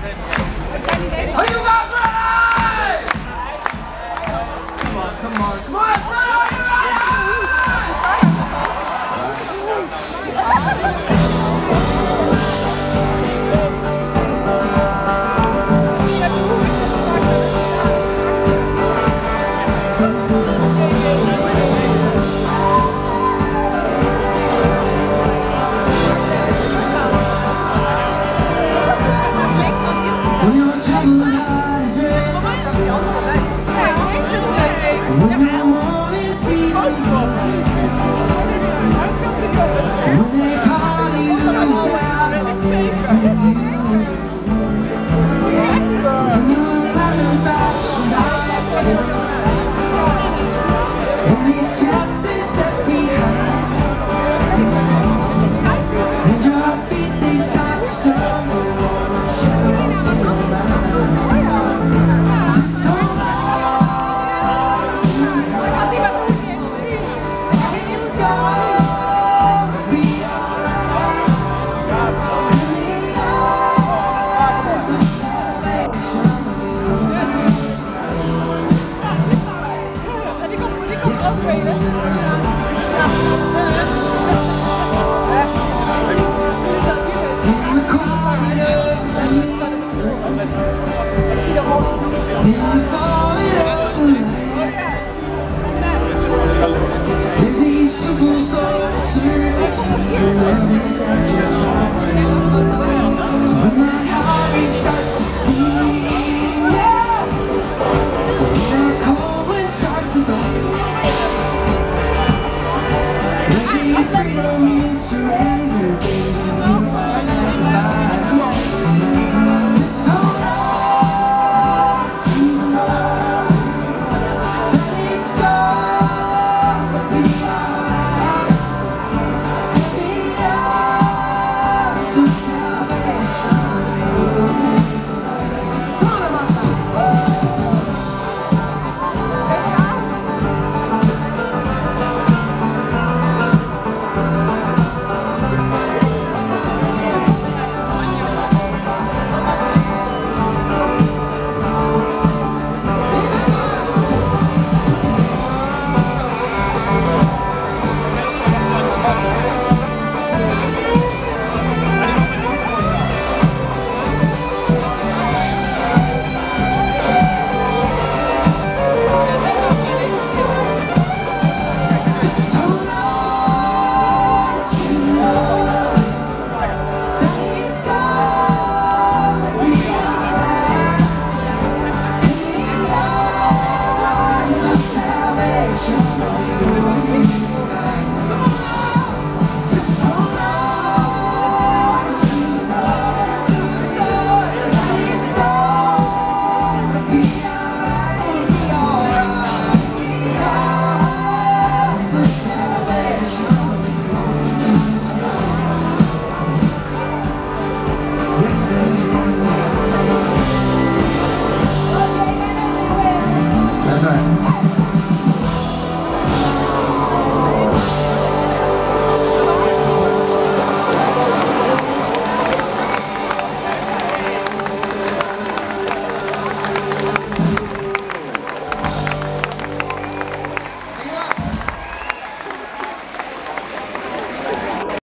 감사합니다. When your troubled heart is racing, when the morning's heat when they call you down, when you're running fast and it's just a step behind, and your feet they start to stumble. Side. So when that heart starts to speak. freedom means surrender, baby. time.